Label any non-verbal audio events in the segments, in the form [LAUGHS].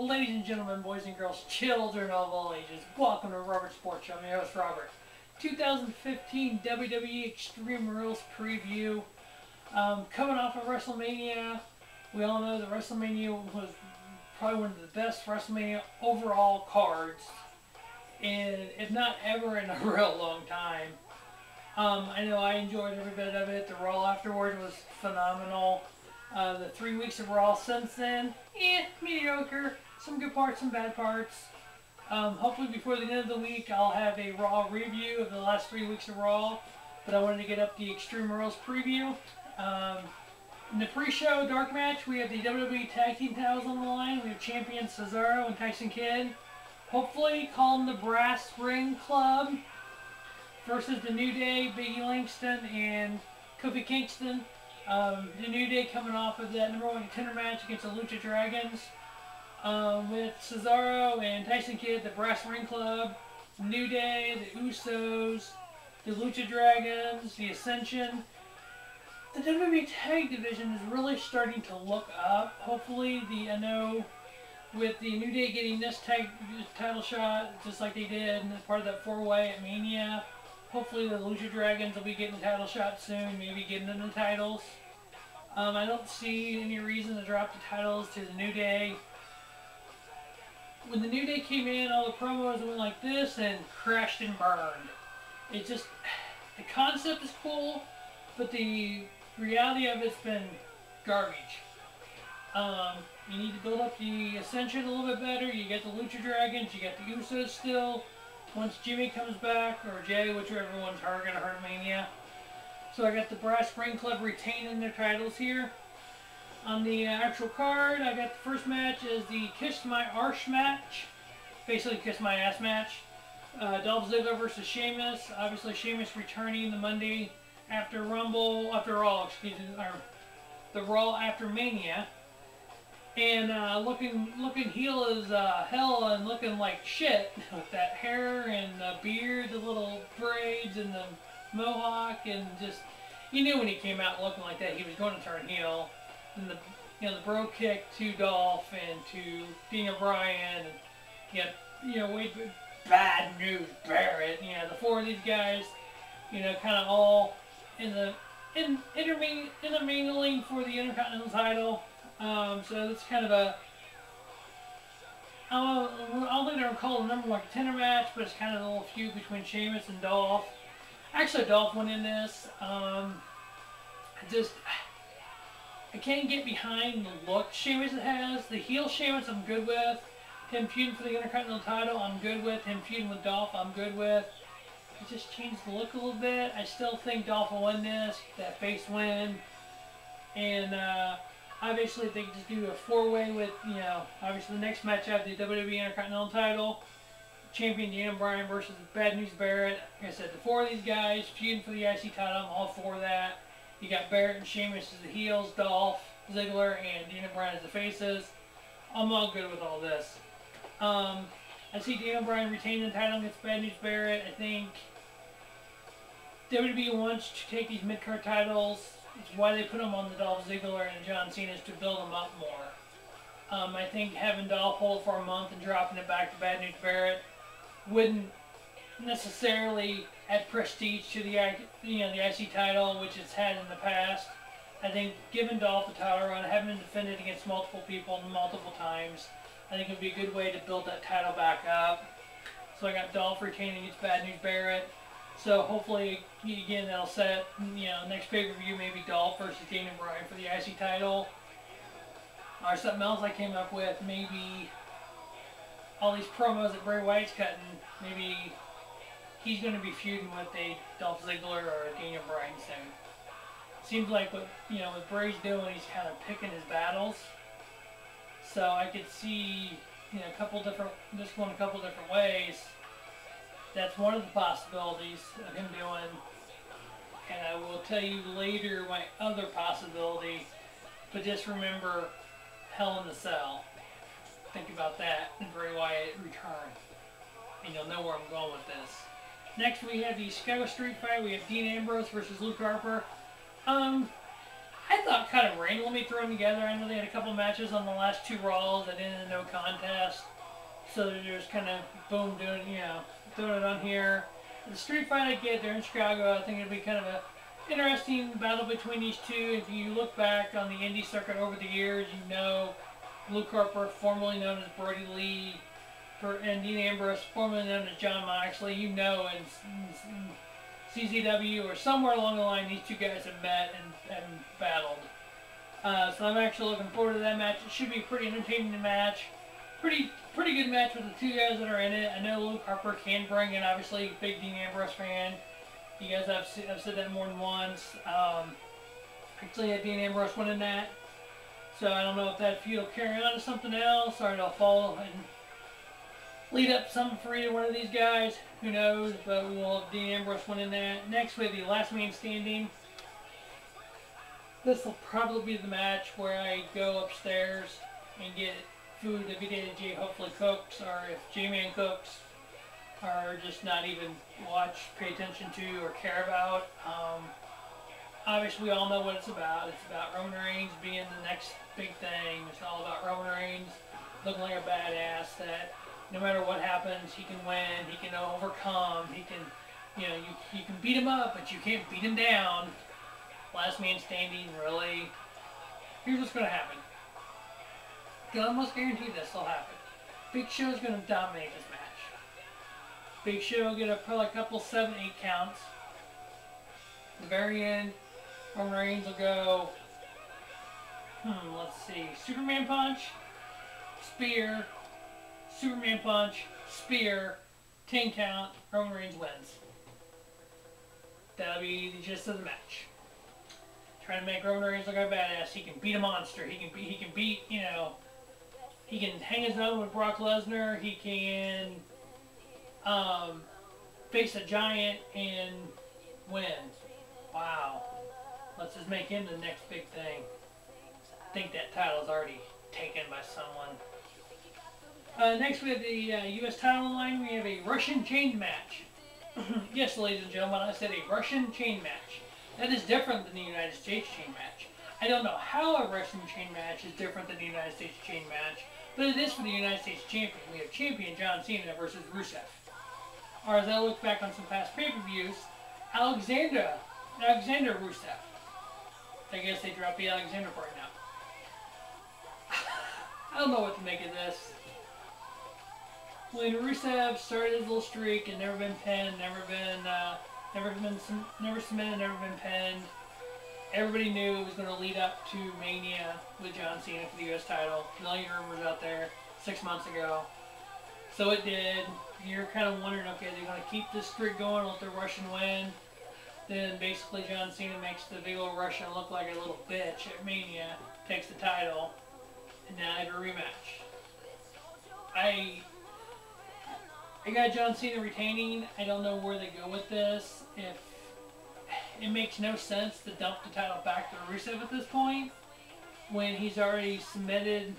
Well, ladies and gentlemen, boys and girls, children of all ages, welcome to Robert Sports Show. I'm your host, Robert. 2015 WWE Extreme Rules preview. Um, coming off of WrestleMania, we all know that WrestleMania was probably one of the best WrestleMania overall cards, and if not ever in a [LAUGHS] real long time. Um, I know I enjoyed every bit of it. The Raw afterward was phenomenal. Uh, the three weeks of Raw since then, eh, mediocre. Some good parts, some bad parts. Um, hopefully before the end of the week, I'll have a Raw review of the last three weeks of Raw. But I wanted to get up the Extreme Rules preview. Um, in the pre-show dark match, we have the WWE Tag Team titles on the line. We have champion Cesaro and Tyson Kidd. Hopefully, call them the Brass Ring Club versus the New Day, Biggie Langston, and Kofi Kingston. Um, the New Day coming off of that number one contender match against the Lucha Dragons um, with Cesaro and Tyson Kidd, the Brass Ring Club, New Day, the Usos, the Lucha Dragons, the Ascension. The WWE Tag Division is really starting to look up. Hopefully, the I know with the New Day getting this tag title shot, just like they did, and part of that four-way at Mania. Hopefully, the Lucha Dragons will be getting title shot soon. Maybe getting them the titles. Um, I don't see any reason to drop the titles to the New Day. When the New Day came in, all the promos went like this and crashed and burned. It just, the concept is cool, but the reality of it's been garbage. Um, you need to build up the Ascension a little bit better. You get the Lucha Dragons, you get the Usos still. Once Jimmy comes back, or Jey, whichever one's hard, gonna hurt Mania. So I got the Brass Ring Club retaining their titles here. On the uh, actual card, I got the first match is the Kiss My Arse match. Basically, Kiss My Ass match. Uh, Dolph Ziggler versus Sheamus. Obviously, Sheamus returning the Monday after Rumble, after Raw, excuse me, or the Raw after Mania. And uh, looking looking heel as uh, hell and looking like shit [LAUGHS] with that hair and the beard, the little braids and the mohawk and just you knew when he came out looking like that he was going to turn heel. And the you know the bro kick to Dolph and to Daniel Bryan and you know, you know we Bad News Barrett. You know the four of these guys, you know, kind of all in the in intermingling for the Intercontinental title. Um, so it's kind of a I don't, I don't think they're called a number one contender match, but it's kind of a little feud between Sheamus and Dolph. Actually, Dolph won in this. Um, just I can't get behind the look Sheamus has. The heel Sheamus I'm good with. Him feuding for the Intercontinental title I'm good with. Him feuding with Dolph I'm good with. He just changed the look a little bit. I still think Dolph will win this. That face win. And uh, obviously they just do a four-way with, you know, obviously the next match I have the WWE Intercontinental title champion Daniel Bryan versus Bad News Barrett. Like I said, the four of these guys feuding for the IC title. I'm all for that. You got Barrett and Sheamus as the heels, Dolph, Ziggler, and Daniel Bryan as the faces. I'm all good with all this. Um, I see Daniel Bryan retaining the title against Bad News Barrett. I think WWE wants to take these mid-card titles. It's why they put them on the Dolph Ziggler and John Cena is to build them up more. Um, I think having Dolph hold for a month and dropping it back to Bad News Barrett wouldn't necessarily add prestige to the you know the IC title, which it's had in the past. I think giving Dolph the title run, having defended against multiple people multiple times, I think it would be a good way to build that title back up. So I got Dolph retaining against Bad News Barrett. So hopefully, again, that'll set, you know, next pay-per-view, maybe Dolph versus Daniel Bryan for the IC title. Or something else I came up with, maybe all these promos that Bray Wyatt's cutting, maybe he's going to be feuding with a Dolph Ziggler or a Daniel Bryan soon. Seems like what you know what Bray's doing, he's kind of picking his battles. So I could see you know a couple different, this going a couple different ways. That's one of the possibilities of him doing. And I will tell you later my other possibility. But just remember, Hell in the Cell think about that and Bray Wyatt return. And you'll know where I'm going with this. Next we have the Chicago Street Fight. We have Dean Ambrose versus Luke Harper. Um, I thought kind of randomly them together. I know they had a couple matches on the last two Raws that ended in no contest. So they're just kind of boom doing, you know, throwing it on here. The street fight I get, they're in Chicago. I think it'll be kind of a interesting battle between these two. If you look back on the indie circuit over the years, you know Luke Harper, formerly known as Brodie Lee, and Dean Ambrose, formerly known as Jon Moxley. You know, and CZW or somewhere along the line, these two guys have met and, and battled. Uh, so I'm actually looking forward to that match. It should be a pretty entertaining match. Pretty pretty good match with the two guys that are in it. I know Luke Harper can bring in, obviously, big Dean Ambrose fan. You guys have I've said that more than once. Um, actually, had Dean Ambrose winning that. So I don't know if that feud will carry on to something else or it'll fall and lead up something for either one of these guys. Who knows? But we'll have Dean Ambrose winning that. Next, we have the last man standing. This will probably be the match where I go upstairs and get food that VDJ hopefully cooks, or if J-Man cooks, or just not even watch, pay attention to, or care about. Um, obviously, we all know what it's about. It's about Roman Reigns being the next big thing. It's all about Roman Reigns looking like a badass that no matter what happens, he can win, he can overcome, he can, you know, you, you can beat him up, but you can't beat him down. Last man standing, really. Here's what's going to happen. I almost guarantee this will happen. Big Show is going to dominate this match. Big Show will get a, probably a couple 7, 8 counts. The very end, Roman Reigns will go, hmm, let's see, Superman Punch, Spear, Superman Punch, Spear, 10 count, Roman Reigns wins. That'll be the gist of the match. Trying to make Roman Reigns look like a badass. He can beat a monster. He can beat, he can beat, you know, he can hang his own with Brock Lesnar. He can um, face a giant and win. Wow. Let's just make him the next big thing. I think that title's already taken by someone. Uh, next, we have the uh, U.S. title line. We have a Russian chain match. [CLEARS THROAT] yes, ladies and gentlemen, I said a Russian chain match. That is different than the United States chain match. I don't know how a Russian chain match is different than the United States chain match, but it is for the United States champion. We have champion John Cena versus Rusev. Or as I look back on some past pay-per-views, Alexander, Alexander Rusev. I guess they dropped the Alexander part now. [LAUGHS] I don't know what to make of this. When Rusev started his little streak and never been pinned, never been, uh, never been, never submitted, never been pinned everybody knew it was going to lead up to Mania with John Cena for the U.S. title. Million rumors out there six months ago. So it did. You're kind of wondering, okay, they're going to keep this streak going, with the Russian win. Then basically John Cena makes the big old Russian look like a little bitch at Mania, takes the title, and now I have a rematch. I I got John Cena retaining. I don't know where they go with this. If it makes no sense to dump the title back to Rusev at this point when he's already submitted,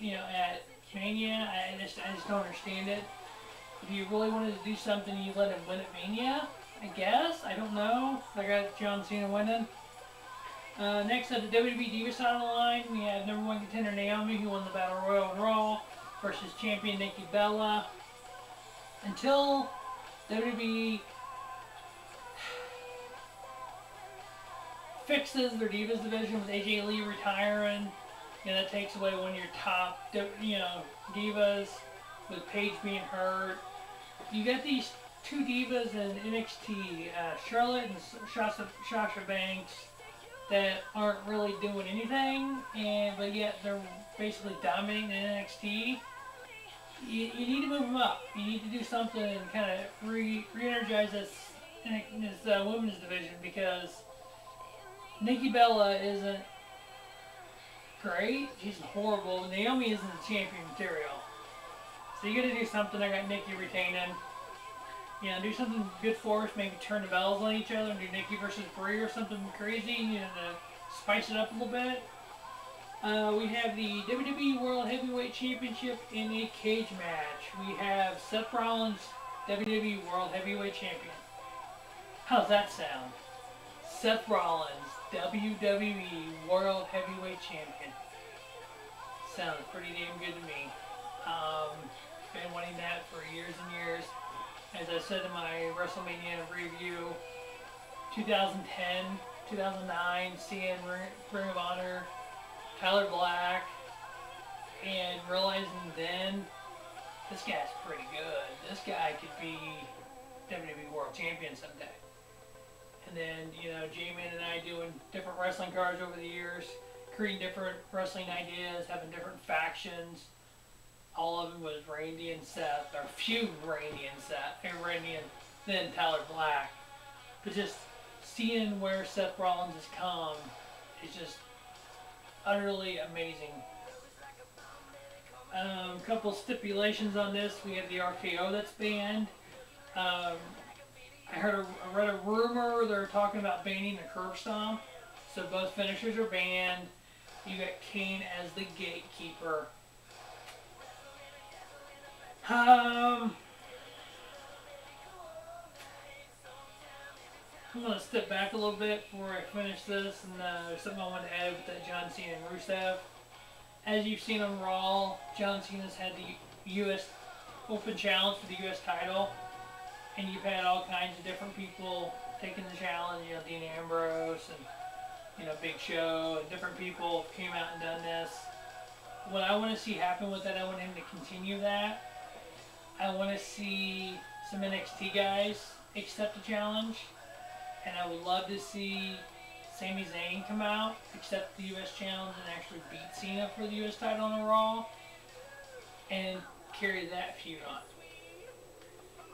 you know, at Mania. I just, I just don't understand it. If you really wanted to do something, you let him win at Mania. I guess. I don't know. I got John Cena winning. Uh, next at the WWE Divas title line, we have number one contender Naomi, who won the Battle Royal and Raw, versus champion Nikki Bella. Until WWE fixes their Divas division with AJ Lee retiring. Know, that takes away one of your top, you know, Divas with Paige being hurt. You got these two Divas in NXT, uh, Charlotte and Sasha, Sasha Banks, that aren't really doing anything, and but yet they're basically dominating in NXT. You, you need to move them up. You need to do something and kind of re, re-energize this, this uh, women's division because Nikki Bella isn't great. She's horrible. Naomi isn't the champion material. So you gotta do something. I got Nikki retaining. You know, do something good for us. Maybe turn the bells on each other and do Nikki versus Brie or something crazy. You know, to spice it up a little bit. Uh, we have the WWE World Heavyweight Championship in a cage match. We have Seth Rollins, WWE World Heavyweight Champion. How's that sound? Seth Rollins, WWE World Heavyweight Champion. Sounds pretty damn good to me. Um, been wanting that for years and years. As I said in my WrestleMania review, 2010, 2009, seeing Ring of Honor, Tyler Black, and realizing then this guy's pretty good. This guy could be WWE World Champion someday. And then, you know, J-Man and I doing different wrestling cards over the years, creating different wrestling ideas, having different factions. All of them was Randy and Seth, or few Randy and Seth, and Randy and then Tyler Black. But just seeing where Seth Rollins has come is just utterly amazing. A um, couple stipulations on this. We have the RKO that's banned. Um, I heard, a, I read a rumor they're talking about banning the curb stomp. So both finishers are banned. You got Kane as the gatekeeper. Um, I'm going to step back a little bit before I finish this, and uh, there's something I want to add with that John Cena and Rusev. As you've seen on Raw, John Cena's had the U.S. Open Challenge for the U.S. title, and you've had all kinds of different people taking the challenge. You know, Dean Ambrose and you know Big Show and different people came out and done this. What I want to see happen with that, I want him to continue that. I want to see some NXT guys accept the challenge and I would love to see Sami Zayn come out, accept the U.S. challenge, and actually beat Cena for the U.S. title on a Raw, and carry that feud on.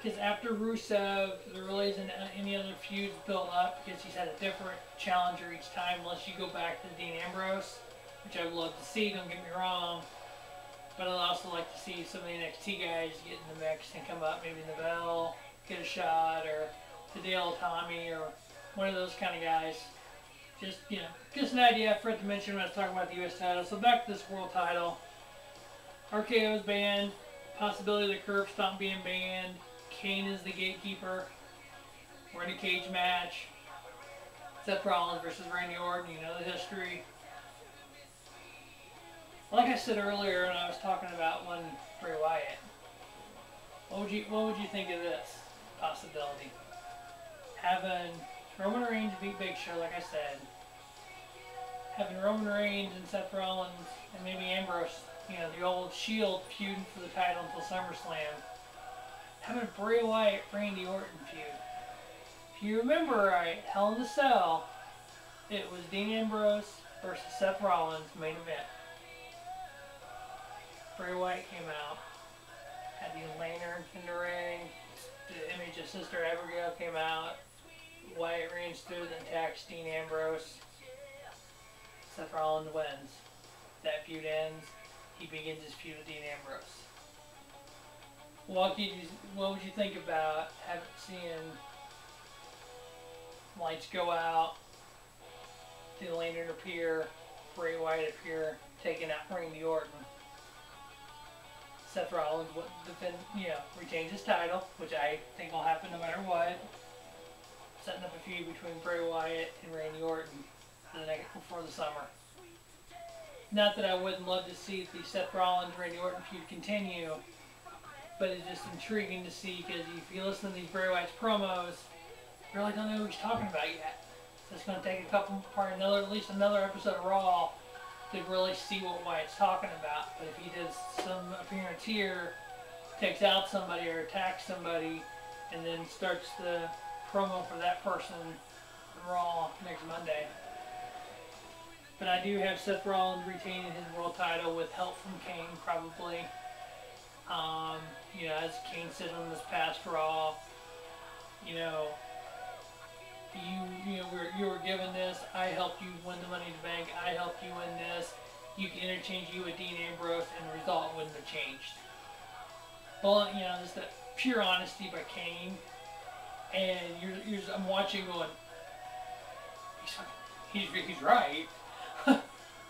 Because after Rusev, there really isn't any other feuds built up because he's had a different challenger each time, unless you go back to Dean Ambrose, which I would love to see, don't get me wrong. But I'd also like to see some of the NXT guys get in the mix and come up, maybe Neville, get a shot, or Hideo Itami or one of those kind of guys. Just, you know, just an idea I forgot to mention when I was talking about the U.S. title. So back to this world title. RKO is banned. Possibility of the curb stomp being banned. Kane is the gatekeeper. We're in a cage match. Seth Rollins versus Randy Orton. You know the history. Like I said earlier when I was talking about one Bray Wyatt, what would you what would you think of this possibility? Having Roman Reigns beat Big Show, like I said, having Roman Reigns and Seth Rollins and maybe Ambrose, you know, the old Shield feuding for the title until SummerSlam, having Bray Wyatt Randy Orton feud. If you remember right, Hell in the Cell, it was Dean Ambrose versus Seth Rollins main event. Bray Wyatt came out, had the lantern in the ring, the image of Sister Abigail came out, Wyatt Reigns through, then attacks Dean Ambrose. Seth Rollins wins. That feud ends. He begins his feud with Dean Ambrose. What, you, what would you think about seeing lights go out, the lantern appear, Bray Wyatt appear, taking out Randy Orton? Seth Rollins would defend, you know, retains his title, which I think will happen no matter what setting up a feud between Bray Wyatt and Randy Orton the next before the summer. Not that I wouldn't love to see the Seth Rollins Randy Orton feud continue, but it's just intriguing to see because if you listen to these Bray Wyatt's promos, you really don't know who he's talking about yet. So it's going to take a couple, part another, at least another episode of Raw to really see what Wyatt's talking about. But if he does some appearance here, takes out somebody or attacks somebody, and then starts the promo for that person on Raw next Monday. But I do have Seth Rollins retaining his world title with help from Kane, probably. Um, you know, as Kane said on this past Raw, you know, you you know we're, you were given this. I helped you win the Money in the Bank. I helped you win this. You can interchange you with Dean Ambrose, and the result wouldn't have changed. Well, you know, just that pure honesty by Kane and you're, you're I'm watching going, he's, he's, he's right. [LAUGHS]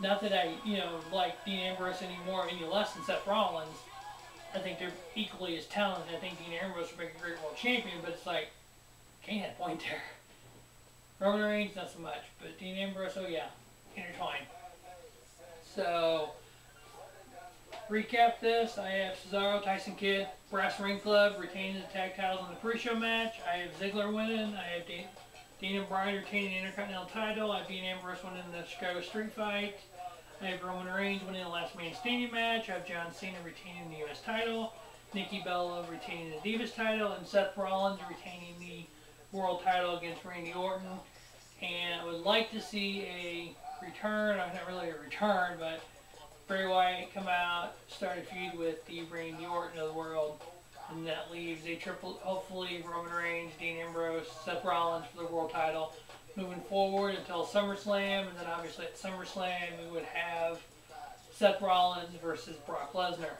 Not that I, you know, like Dean Ambrose anymore any less than Seth Rollins. I think they're equally as talented. I think Dean Ambrose would make a great world champion, but it's like, Kane had a point there. Roman Reigns, not so much, but Dean Ambrose, oh yeah, intertwined. So, recap this. I have Cesaro, Tyson Kidd, Brass Ring Club retaining the tag titles in the pre-show match. I have Ziggler winning. I have Dean, Dean and Bryan retaining the Intercontinental title. I have Dean Ambrose winning the Chicago Street Fight. I have Roman Reigns winning the Last Man Standing match. I have John Cena retaining the U.S. title. Nikki Bella retaining the Divas title. And Seth Rollins retaining the World title against Randy Orton. And I would like to see a return, I'm not really a return, but Bray Wyatt come out, start a feud with the Randy Orton of the world. And that leaves a triple, hopefully Roman Reigns, Dean Ambrose, Seth Rollins for the world title moving forward until SummerSlam, and then obviously at SummerSlam we would have Seth Rollins versus Brock Lesnar.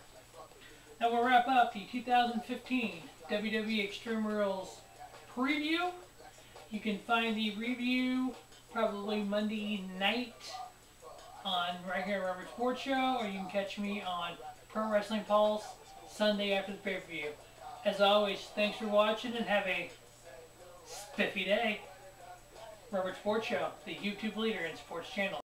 Now we'll wrap up the 2015 WWE Extreme Rules preview. You can find the review probably Monday night on right here Robert Sports Show, or you can catch me on Pro Wrestling Pulse Sunday after the pay-per-view. As always, thanks for watching and have a spiffy day. Robert Sports Show, the YouTube leader in sports channels.